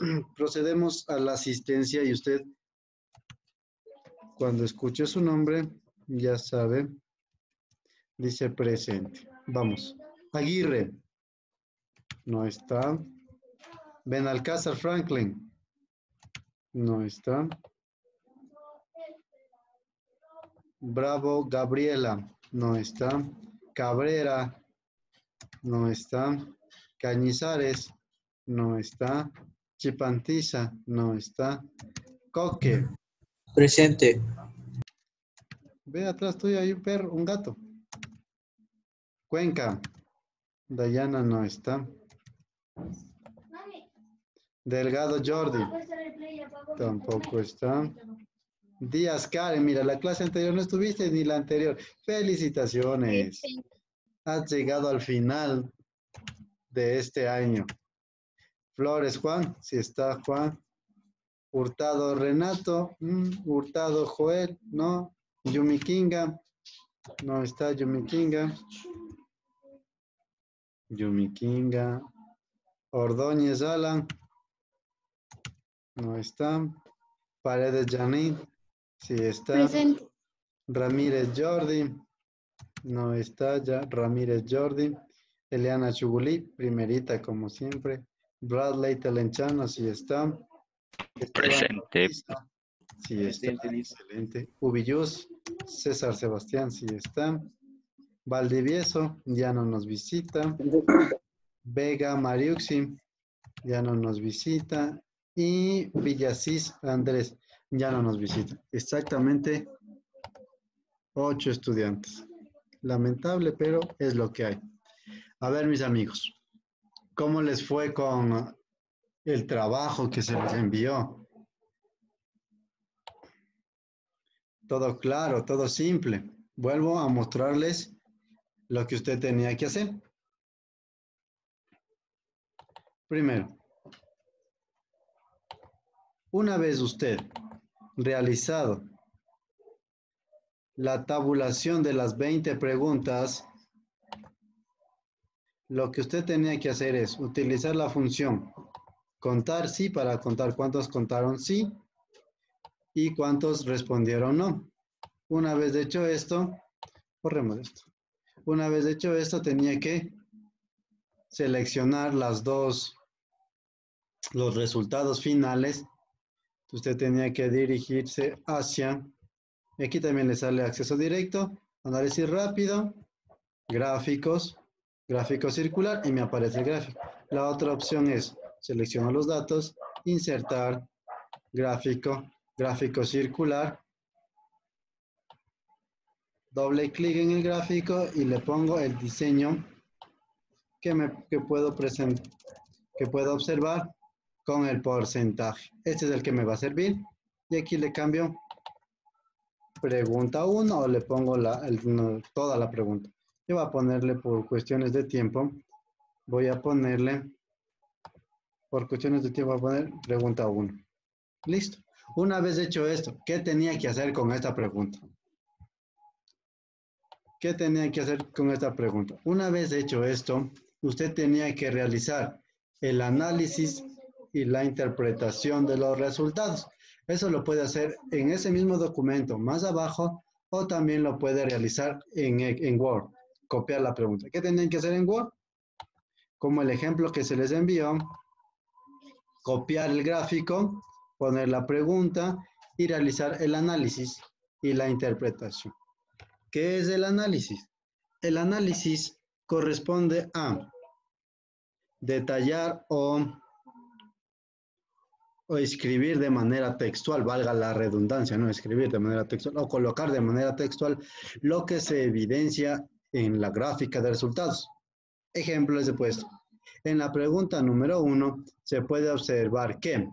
procedemos a la asistencia y usted, cuando escuche su nombre, ya sabe, dice presente. Vamos. Aguirre. No está. Benalcázar Franklin. No está. Bravo Gabriela. No está. Cabrera. No está. Cañizares. No está. Chipantiza. No está. Coque. Presente. Ve atrás tuyo, hay un perro, un gato. Cuenca. Dayana no está. Delgado Jordi. Tampoco está. Díaz Karen, mira, la clase anterior no estuviste ni la anterior. Felicitaciones. Has llegado al final de este año. Flores Juan, si está Juan. Hurtado Renato, mm, Hurtado Joel, no. Yumi Kinga, no está Yumi Kinga. Yumi Kinga. Ordóñez Alan, no está. Paredes Janine, sí está. Ramírez Jordi, no está ya. Ramírez Jordi. Eliana Chugulí, primerita como siempre. Bradley Telenchano, sí está. Esteban Presente. Bautista, Sí está, excelente. Ubillus, César Sebastián, sí está. Valdivieso, ya no nos visita. Vega Mariuxi, ya no nos visita. Y Villasís Andrés, ya no nos visita. Exactamente ocho estudiantes. Lamentable, pero es lo que hay. A ver, mis amigos, ¿cómo les fue con el trabajo que se les envió? Todo claro, todo simple. Vuelvo a mostrarles lo que usted tenía que hacer. Primero, una vez usted realizado la tabulación de las 20 preguntas, lo que usted tenía que hacer es utilizar la función contar sí para contar cuántos contaron sí y cuántos respondieron no. Una vez hecho esto, borremos esto. Una vez hecho esto, tenía que seleccionar las dos, los resultados finales. Usted tenía que dirigirse hacia, aquí también le sale acceso directo, análisis rápido, gráficos, gráfico circular y me aparece el gráfico. La otra opción es, selecciono los datos, insertar, gráfico, gráfico circular, doble clic en el gráfico y le pongo el diseño que, me, que, puedo present, que puedo observar con el porcentaje. Este es el que me va a servir. Y aquí le cambio pregunta 1 o le pongo la, el, no, toda la pregunta. Yo voy a ponerle por cuestiones de tiempo, voy a ponerle, por cuestiones de tiempo, voy a poner pregunta 1. Listo. Una vez hecho esto, ¿qué tenía que hacer con esta pregunta? ¿Qué tenía que hacer con esta pregunta? Una vez hecho esto, usted tenía que realizar el análisis y la interpretación de los resultados. Eso lo puede hacer en ese mismo documento más abajo o también lo puede realizar en, en Word. Copiar la pregunta. ¿Qué tenían que hacer en Word? Como el ejemplo que se les envió, copiar el gráfico, poner la pregunta y realizar el análisis y la interpretación. ¿Qué es el análisis? El análisis corresponde a detallar o, o, escribir de manera textual, valga la redundancia, no escribir de manera textual, o colocar de manera textual lo que se evidencia en la gráfica de resultados. Ejemplo de puesto. En la pregunta número uno se puede observar que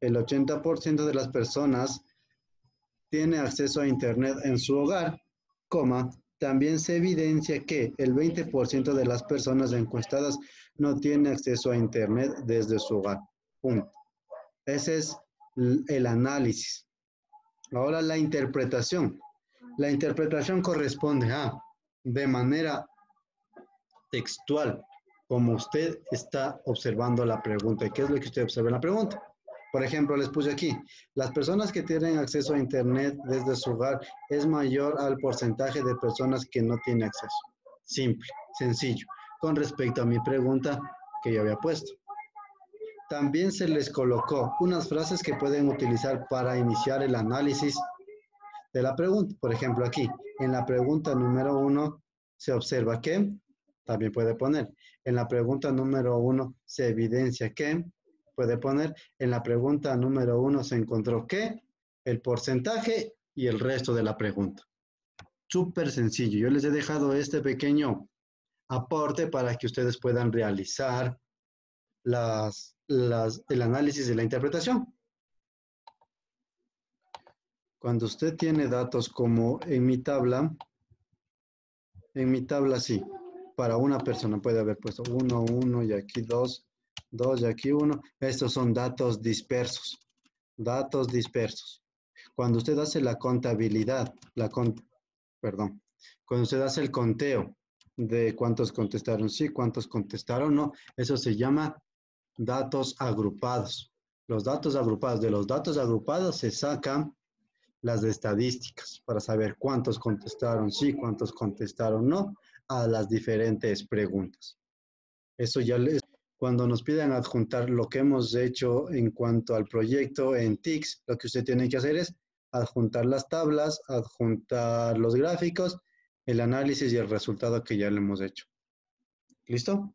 el 80% de las personas tiene acceso a Internet en su hogar coma, también se evidencia que el 20% de las personas encuestadas no tiene acceso a Internet desde su hogar. Punto. Ese es el análisis. Ahora la interpretación. La interpretación corresponde a, de manera textual, como usted está observando la pregunta. ¿Y qué es lo que usted observa en la pregunta? Por ejemplo, les puse aquí, las personas que tienen acceso a Internet desde su hogar es mayor al porcentaje de personas que no tienen acceso. Simple, sencillo, con respecto a mi pregunta que yo había puesto. También se les colocó unas frases que pueden utilizar para iniciar el análisis de la pregunta. Por ejemplo, aquí, en la pregunta número uno, se observa que, también puede poner, en la pregunta número uno se evidencia que, puede poner, en la pregunta número uno se encontró que, el porcentaje y el resto de la pregunta. Súper sencillo. Yo les he dejado este pequeño aporte para que ustedes puedan realizar las, el análisis y la interpretación. Cuando usted tiene datos como en mi tabla, en mi tabla sí, para una persona puede haber puesto uno, uno y aquí dos, dos y aquí uno. Estos son datos dispersos, datos dispersos. Cuando usted hace la contabilidad, la perdón, cuando usted hace el conteo de cuántos contestaron sí, cuántos contestaron no, eso se llama datos agrupados. Los datos agrupados, de los datos agrupados se sacan las estadísticas para saber cuántos contestaron sí, cuántos contestaron no a las diferentes preguntas. Eso ya les, cuando nos piden adjuntar lo que hemos hecho en cuanto al proyecto en TICS, lo que usted tiene que hacer es adjuntar las tablas, adjuntar los gráficos, el análisis y el resultado que ya le hemos hecho. ¿Listo?